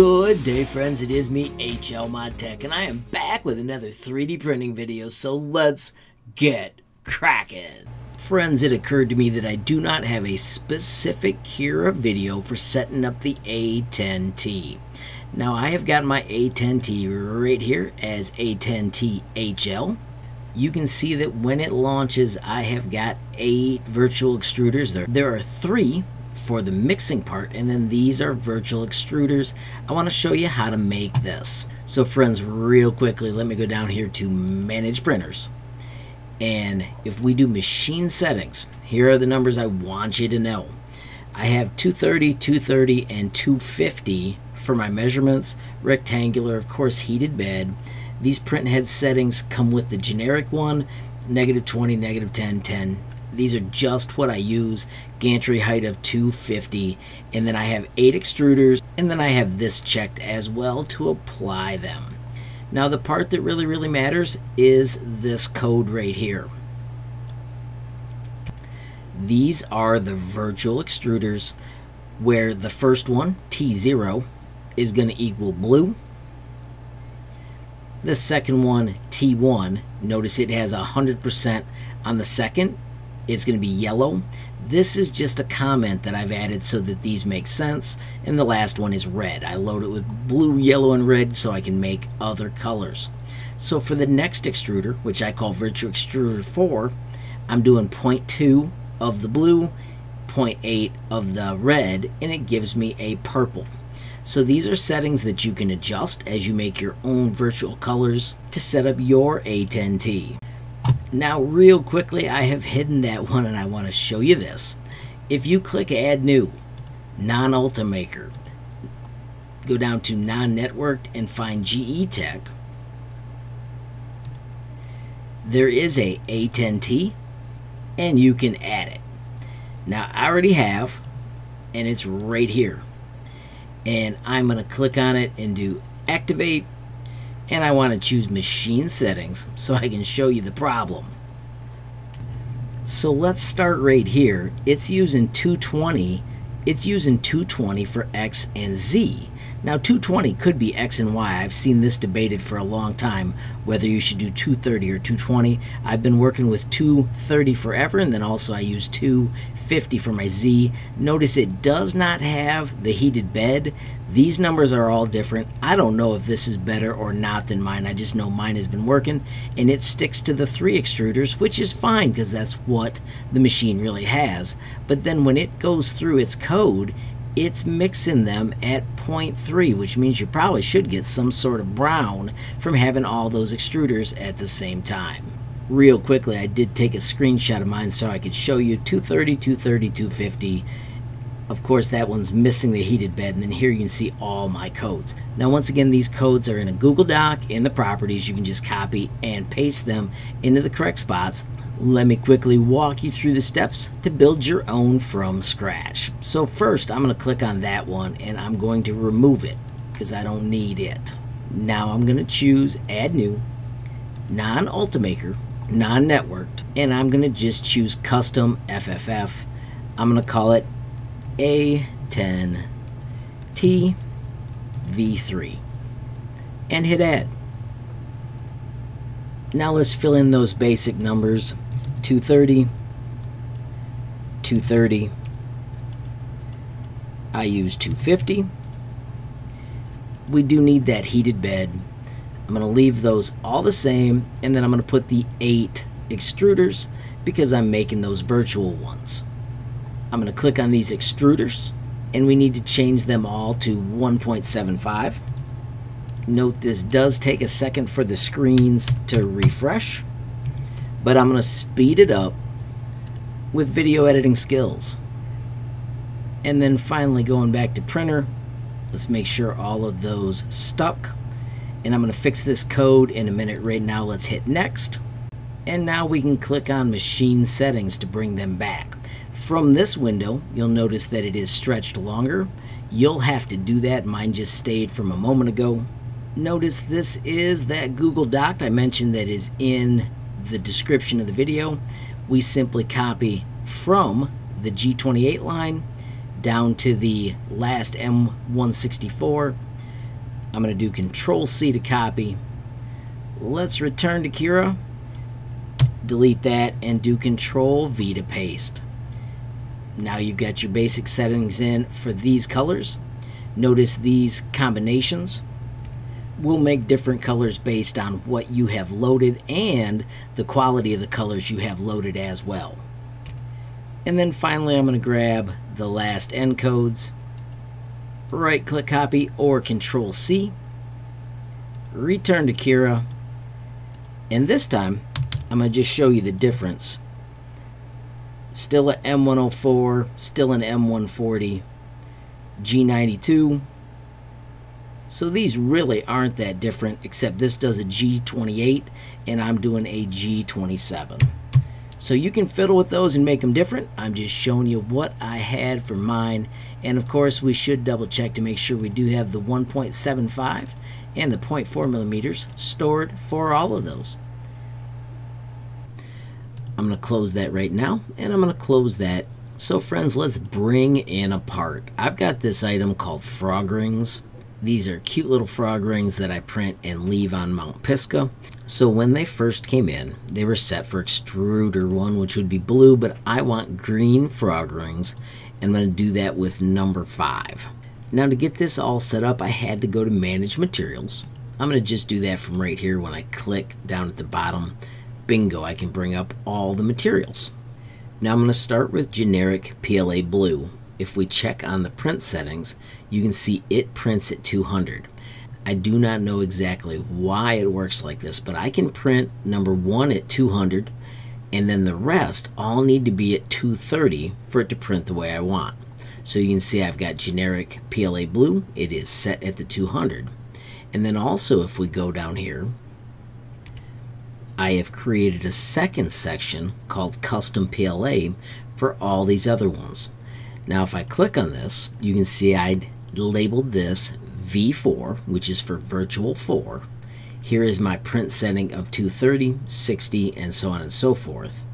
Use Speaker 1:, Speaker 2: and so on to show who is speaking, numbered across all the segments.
Speaker 1: Good day friends, it is me, HL Mod Tech, and I am back with another 3D printing video, so let's get cracking. Friends, it occurred to me that I do not have a specific Cura video for setting up the A10T. Now I have got my A10T right here as A10T HL. You can see that when it launches, I have got eight virtual extruders. There, there are three for the mixing part and then these are virtual extruders. I want to show you how to make this. So friends real quickly let me go down here to manage printers. And if we do machine settings here are the numbers I want you to know. I have 230 230 and 250 for my measurements. Rectangular of course heated bed. These print head settings come with the generic one negative 20 negative 10 10 these are just what I use. Gantry height of 250. And then I have eight extruders. And then I have this checked as well to apply them. Now the part that really, really matters is this code right here. These are the virtual extruders where the first one, T0, is going to equal blue. The second one, T1, notice it has 100% on the second it's going to be yellow. This is just a comment that I've added so that these make sense. And the last one is red. I load it with blue, yellow, and red so I can make other colors. So for the next extruder, which I call Virtual Extruder 4, I'm doing 0.2 of the blue, 0.8 of the red, and it gives me a purple. So these are settings that you can adjust as you make your own virtual colors to set up your A10T. Now, real quickly, I have hidden that one and I want to show you this. If you click Add New, Non-Ultimaker, go down to Non-Networked and find Geeetech, there is a A10T and you can add it. Now, I already have, and it's right here. And I'm going to click on it and do Activate and I want to choose machine settings so I can show you the problem. So let's start right here. It's using 220. It's using 220 for X and Z. Now 220 could be X and Y. I've seen this debated for a long time whether you should do 230 or 220. I've been working with 230 forever and then also I use 250 for my Z. Notice it does not have the heated bed. These numbers are all different. I don't know if this is better or not than mine. I just know mine has been working and it sticks to the three extruders which is fine because that's what the machine really has. But then when it goes through its code it's mixing them at 0.3, which means you probably should get some sort of brown from having all those extruders at the same time. Real quickly, I did take a screenshot of mine so I could show you 230, 230, 250. Of course, that one's missing the heated bed, and then here you can see all my codes. Now, once again, these codes are in a Google Doc in the properties. You can just copy and paste them into the correct spots let me quickly walk you through the steps to build your own from scratch. So first, I'm going to click on that one and I'm going to remove it because I don't need it. Now I'm going to choose Add New, Non-Ultimaker, Non-Networked, and I'm going to just choose Custom FFF. I'm going to call it A10T V3 and hit Add. Now let's fill in those basic numbers 230, 230. I use 250. We do need that heated bed. I'm going to leave those all the same, and then I'm going to put the eight extruders because I'm making those virtual ones. I'm going to click on these extruders, and we need to change them all to 1.75. Note this does take a second for the screens to refresh but I'm going to speed it up with video editing skills. And then finally going back to printer, let's make sure all of those stuck. And I'm going to fix this code in a minute right now. Let's hit next. And now we can click on machine settings to bring them back. From this window, you'll notice that it is stretched longer. You'll have to do that. Mine just stayed from a moment ago. Notice this is that Google Doc I mentioned that is in the description of the video, we simply copy from the G28 line down to the last M164, I'm going to do Control C to copy. Let's return to Cura, delete that, and do Control V to paste. Now you've got your basic settings in for these colors. Notice these combinations will make different colors based on what you have loaded and the quality of the colors you have loaded as well. And then finally I'm going to grab the last encodes, right click copy or control C, return to Cura, and this time I'm going to just show you the difference. Still at M104, still an M140, G92. So these really aren't that different, except this does a G28 and I'm doing a G27. So you can fiddle with those and make them different. I'm just showing you what I had for mine. And of course, we should double check to make sure we do have the 1.75 and the 0.4 millimeters stored for all of those. I'm going to close that right now, and I'm going to close that. So friends, let's bring in a part. I've got this item called frog rings. These are cute little frog rings that I print and leave on Mount Pisgah. So when they first came in, they were set for extruder one, which would be blue, but I want green frog rings, and I'm to do that with number five. Now to get this all set up, I had to go to Manage Materials. I'm going to just do that from right here when I click down at the bottom. Bingo, I can bring up all the materials. Now I'm to start with generic PLA blue if we check on the print settings, you can see it prints at 200. I do not know exactly why it works like this, but I can print number one at 200, and then the rest all need to be at 230 for it to print the way I want. So you can see I've got generic PLA blue, it is set at the 200. And then also if we go down here, I have created a second section called custom PLA for all these other ones. Now if I click on this, you can see I labeled this V4, which is for Virtual 4. Here is my print setting of 230, 60, and so on and so forth.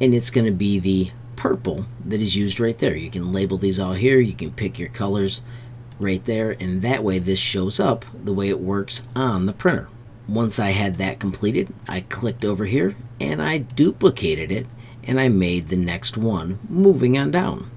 Speaker 1: And it's going to be the purple that is used right there. You can label these all here. You can pick your colors right there. And that way this shows up the way it works on the printer. Once I had that completed, I clicked over here and I duplicated it and I made the next one moving on down.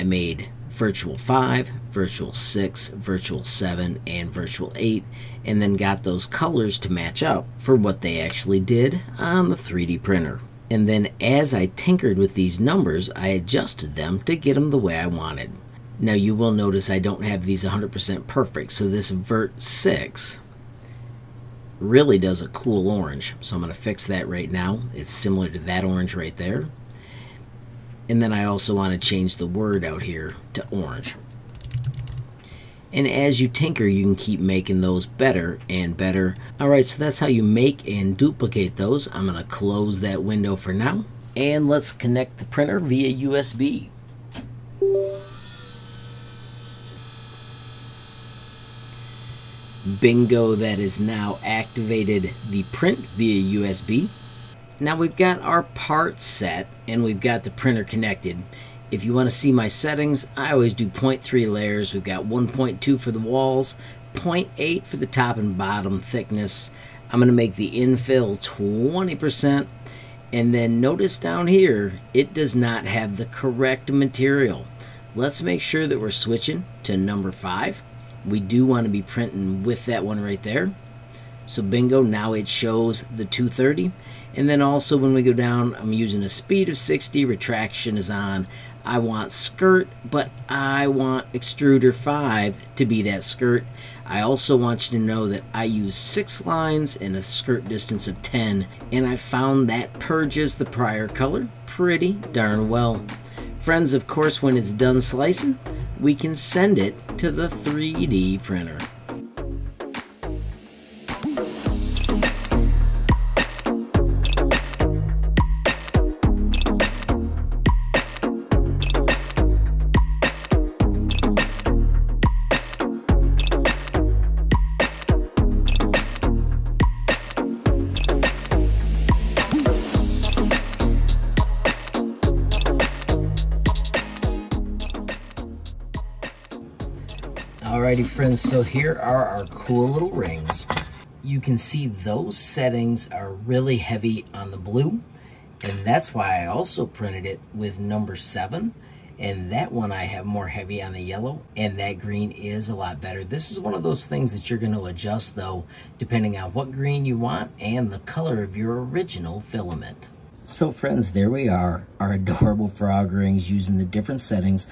Speaker 1: I made Virtual 5, Virtual 6, Virtual 7, and Virtual 8, and then got those colors to match up for what they actually did on the 3D printer. And then as I tinkered with these numbers, I adjusted them to get them the way I wanted. Now you will notice I don't have these 100% perfect, so this Vert 6 really does a cool orange. So I'm going to fix that right now. It's similar to that orange right there. And then I also want to change the word out here to orange. And as you tinker, you can keep making those better and better. All right, so that's how you make and duplicate those. I'm going to close that window for now. And let's connect the printer via USB. Bingo that is now activated the print via USB. Now we've got our parts set and we've got the printer connected. If you want to see my settings, I always do 0.3 layers. We've got 1.2 for the walls, 0.8 for the top and bottom thickness. I'm going to make the infill 20%. And then notice down here, it does not have the correct material. Let's make sure that we're switching to number 5 we do want to be printing with that one right there. So bingo, now it shows the 230. And then also when we go down, I'm using a speed of 60, retraction is on. I want skirt, but I want extruder 5 to be that skirt. I also want you to know that I use 6 lines and a skirt distance of 10, and I found that purges the prior color pretty darn well. Friends, of course, when it's done slicing, we can send it to the 3D printer. Alrighty friends, so here are our cool little rings. You can see those settings are really heavy on the blue, and that's why I also printed it with number 7 and that one I have more heavy on the yellow and that green is a lot better. This is one of those things that you're going to adjust though depending on what green you want and the color of your original filament. So friends, there we are, our adorable frog rings using the different settings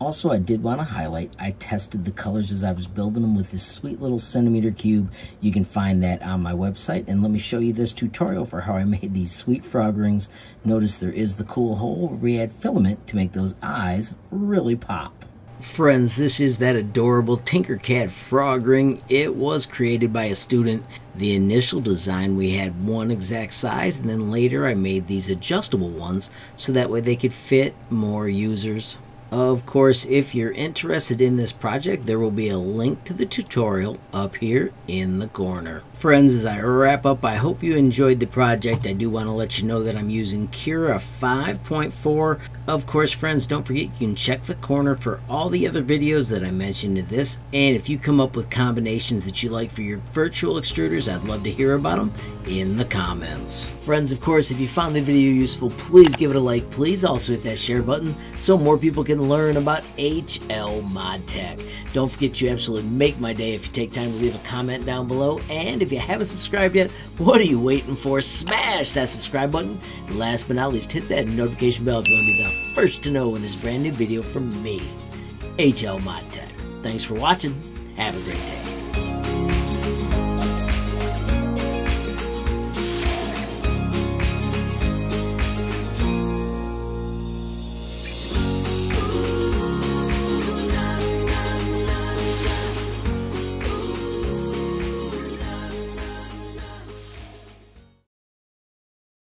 Speaker 1: also, I did want to highlight, I tested the colors as I was building them with this sweet little centimeter cube. You can find that on my website. And let me show you this tutorial for how I made these sweet frog rings. Notice there is the cool hole where we add filament to make those eyes really pop. Friends, this is that adorable Tinkercad frog ring. It was created by a student. The initial design we had one exact size and then later I made these adjustable ones so that way they could fit more users. Of course, if you're interested in this project, there will be a link to the tutorial up here in the corner. Friends, as I wrap up, I hope you enjoyed the project. I do want to let you know that I'm using Cura 5.4. Of course, friends, don't forget you can check the corner for all the other videos that I mentioned in this. And if you come up with combinations that you like for your virtual extruders, I'd love to hear about them in the comments. Friends, of course, if you found the video useful, please give it a like. Please also hit that share button so more people can learn about HL ModTech. Don't forget you absolutely make my day if you take time to leave a comment down below. And if you haven't subscribed yet, what are you waiting for? Smash that subscribe button. And last but not least, hit that notification bell if you want to be the first to know there's a brand new video from me, HL ModTech. Thanks for watching. Have a great day.